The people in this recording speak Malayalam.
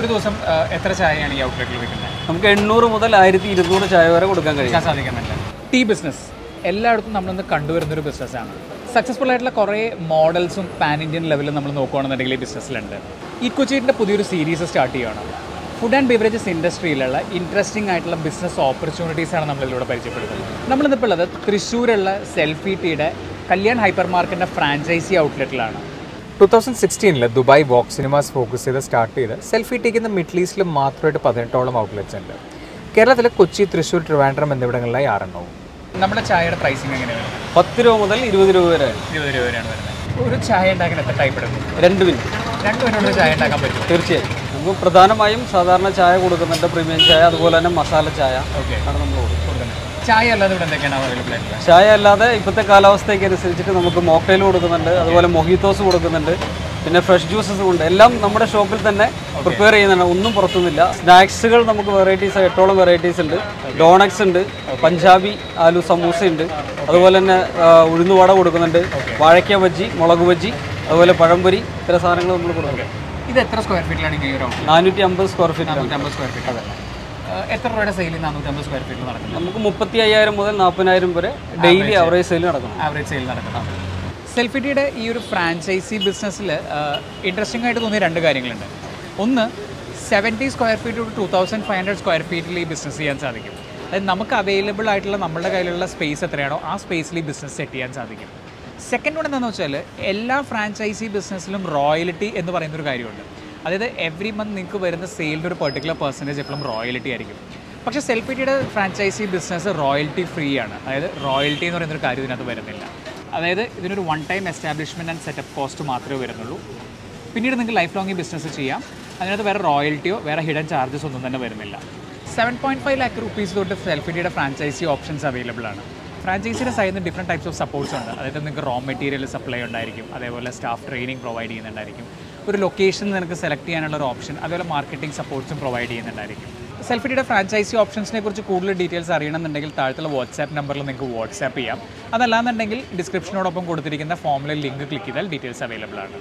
ഒരു ദിവസം എത്ര ചായയാണ് ഈ ഔട്ട്ലെറ്റിൽ വിൽക്കുന്നത്? നമുക്ക് എണ്ണൂറ് മുതൽ ആയിരത്തി ഇരുന്നൂറ് ചായ വരെ കൊടുക്കാൻ കഴിയും. സാധിക്കുന്നുണ്ട്. ടീ ബിസിനസ് എല്ലായിടത്തും നമ്മളിന്ന് കണ്ടുവരുന്ന ഒരു ബിസിനസ്സാണ് സക്സസ്ഫുൾ ആയിട്ടുള്ള കുറേ മോഡൽസും പാൻ ഇന്ത്യൻ ലെവലിൽ നമ്മൾ നോക്കുകയാണെന്നുണ്ടെങ്കിൽ ഈ ബിസിനസ്സിലുണ്ട് ഈ കൊച്ചിന്റെ പുതിയൊരു സീരീസ് സ്റ്റാർട്ട് ചെയ്യണം ഫുഡ് ആൻഡ് ബിവറേജസ് ഇൻഡസ്ട്രിയിലുള്ള ഇൻട്രസ്റ്റിംഗ് ആയിട്ടുള്ള ബിസിനസ് ഓപ്പർച്യൂണിറ്റീസാണ് നമ്മളിതിലൂടെ പരിചയപ്പെടുത്തുന്നത് നമ്മളിന്നിപ്പോൾ ഉള്ളത് തൃശ്ശൂരുള്ള സെൽഫി ടീയുടെ കല്യാൺ ഹൈപ്പർ മാർക്കറ്റിന്റെ ഫ്രാഞ്ചൈസി ഔട്ട്ലെറ്റിലാണ് ടു തൗസൻഡ് സിക്സ്റ്റീനിൽ ദുബായ് വോക്ക് സിനിമാസ് ഫോക്കസ് ചെയ്ത് സ്റ്റാർട്ട് ചെയ്ത് സെൽഫി ടേക്കുന്ന മിഡിൽ ഈസ്റ്റിൽ മാത്രമായിട്ട് പതിനെട്ടോളം ഔട്ട്ലെറ്റ്സ് ഉണ്ട്. കേരളത്തിലെ കൊച്ചി തൃശ്ശൂർ ട്രിവാൻഡ്രം എന്നിവിടങ്ങളിലായി ആറെണ്ണവും. നമ്മുടെ ചായയുടെ പ്രൈസിങ് എങ്ങനെയാണ്? പത്ത് രൂപ മുതൽ ഇരുപത് രൂപ വരെ. ഇരുപത് രൂപ വരെയാണ് വരുന്നത്. ഒരു ചായ ഉണ്ടാക്കാൻ എത്ര ടൈപ്പ് എടുക്കും? രണ്ട് മിനിറ്റ്. രണ്ട് മിനിറ്റ് ചായ ഉണ്ടാക്കാൻ പറ്റും തീർച്ചയായും. നമുക്ക് പ്രധാനമായും സാധാരണ ചായ കൊടുക്കുന്നുണ്ട് പ്രീമിയം ചായ അതുപോലെ തന്നെ മസാല ചായ ഓക്കെ ആണ് നമ്മൾ കൊടുക്കും കൊടുക്കുന്നത്. ചായ അല്ലാതെ ഇവിടെ എന്തൊക്കെയാണ് അവൈലബിൾ ആയിട്ടുള്ളത്? ചായ അല്ലാതെ ഇപ്പോഴത്തെ കാലാവസ്ഥയ്ക്ക് അനുസരിച്ചിട്ട് നമുക്ക് മോക്ടെയിൽ കൊടുക്കുന്നുണ്ട് അതുപോലെ മൊഹീത്തോസ് കൊടുക്കുന്നുണ്ട് പിന്നെ ഫ്രഷ് ജ്യൂസസ് ഉണ്ട്. എല്ലാം നമ്മുടെ ഷോപ്പിൽ തന്നെ പ്രിപ്പയർ ചെയ്യുന്നുണ്ട്. ഒന്നും പുറത്തുനിന്നില്ല. സ്നാക്സുകൾ നമുക്ക് വെറൈറ്റീസ് എട്ടോളം വെറൈറ്റീസ് ഉണ്ട്. ഡോണക്സ് ഉണ്ട് പഞ്ചാബി ആലു സമൂസ ഉണ്ട്. അതുപോലെ തന്നെ ഉഴുന്നുവട കൊടുക്കുന്നുണ്ട്. വാഴയ്ക്ക ബജ്ജി മുളക് ബജ്ജി അതുപോലെ പഴംപൊരി ഇത്തരം സാധനങ്ങൾ നമ്മൾ കൊടുക്കും. ഇത് എത്ര സ്ക്വയർ ഫീറ്റിലാണ് നാനൂറ്റി അമ്പത് സ്ക്വയർ ഫീറ്റ് സ്ക്വയർ ഫീറ്റ് അതെ. എത്ര രൂപയുടെ സെയിൽ നാനൂറ്റമ്പത് സ്ക്വയർ ഫീറ്റിൽ നടക്കുന്നത്? നമുക്ക് മുപ്പത്തി അയ്യായിരം മുതൽ നാൽപ്പതിനായിരം വരെ ഡെയിലി അവറേജ് സെയിൽ നടക്കണം. ആവറേജ് സെയിൽ നടക്കുന്നത് സെൽഫിറ്റിയുടെ ഈ ഒരു ഫ്രാഞ്ചൈസി ബിസിനസ്സിൽ ഇൻട്രസ്റ്റിംഗ് ആയിട്ട് തോന്നിയ രണ്ട് കാര്യങ്ങളുണ്ട്. ഒന്ന് seventy square feet to two thousand five hundred square ഫീറ്റിൽ ഈ ബിസിനസ് ചെയ്യാൻ സാധിക്കും. അതായത് നമുക്ക് അവൈലബിൾ ആയിട്ടുള്ള നമ്മുടെ കയ്യിലുള്ള സ്പേസ് എത്രയാണോ ആ സ്പേസിൽ ഈ ബിസിനസ് സെറ്റ് ചെയ്യാൻ സാധിക്കും. സെക്കൻഡ് വൺ എന്താണെന്ന് വെച്ചാൽ എല്ലാ ഫ്രാഞ്ചൈസി ബിസിനസ്സിലും റോയൽറ്റി എന്ന് പറയുന്നൊരു കാര്യമുണ്ട്. അതായത് എവറി മന്ത് നിങ്ങൾക്ക് വരുന്ന സെയിലിന്റെ ഒരു പെർട്ടിക്കുലർ പെർസെന്റേജ് എപ്പോഴും റോയൽറ്റി ആയിരിക്കും. പക്ഷേ സെൽഫിറ്റിയുടെ ഫ്രാഞ്ചൈസി ബിസിനസ് റോയൽറ്റി ഫ്രീ ആണ്. അതായത് റോയൽറ്റി എന്ന് പറയുന്നൊരു കാര്യം ഇതിനകത്ത് വരുന്നില്ല. അതായത് ഇതിനൊരു one time establishment and setup cost മാത്രമേ വരുന്നുള്ളൂ. പിന്നീട് നിങ്ങൾക്ക് ലൈഫ് ലോങ് ബിസിനസ് ചെയ്യാം. അതിനകത്ത് വേറെ റോയൽറ്റിയോ വേറെ ഹിഡൻ ചാർജസ് ഒന്നും തന്നെ വരുന്നില്ല. Seven point five lakh rupees തൊട്ട് സെൽഫിറ്റിയുടെ ഫ്രാഞ്ചൈസി ഓപ്ഷൻസ് അവൈലബിൾ ആണ്. ഫ്രാഞ്ചൈസിയുടെ സൈഡിൽ നിന്ന് ഡിഫറെന്റ് ടൈപ്സ് ഓഫ് സപ്പോർട്ട്സ് ഉണ്ട്. അതായത് നിങ്ങൾക്ക് റോ മെറ്റീരിയൽ സപ്ലൈ ഉണ്ടായിരിക്കും. അതേപോലെ സ്റ്റാഫ് ട്രെയിനിങ് പ്രൊവൈഡ് ചെയ്യുന്നുണ്ടായിരിക്കും. ഒരു ലൊക്കേഷൻ നിനക്ക് സെലക്ട് ചെയ്യാനുള്ള ഒരു ഓപ്ഷൻ അതുപോലെ മാർക്കറ്റിംഗ് സപ്പോർട്ട്സും പ്രൊവൈഡ് ചെയ്യുന്നുണ്ടായിരിക്കും. സെൽഫിഡിയുടെ ഫ്രാഞ്ചൈസി ഓപ്ഷൻസിനെ കുറിച്ച് കൂടുതൽ ഡീറ്റെയിൽസ് അറിയണമെന്നുണ്ടെങ്കിൽ താഴത്തുള്ള വാട്സാപ്പ് നമ്പറിൽ നിങ്ങൾക്ക് വാട്സാപ്പ് ചെയ്യാം. അതല്ലാന്നുണ്ടെങ്കിൽ ഡിസ്ക്രിപ്ഷനോടൊപ്പം കൊടുത്തിരിക്കുന്ന ഫോമിലെ ലിങ്ക് ക്ലിക്ക് ചെയ്താൽ ഡീറ്റെയിൽസ് അവൈലബിൾ ആണ്.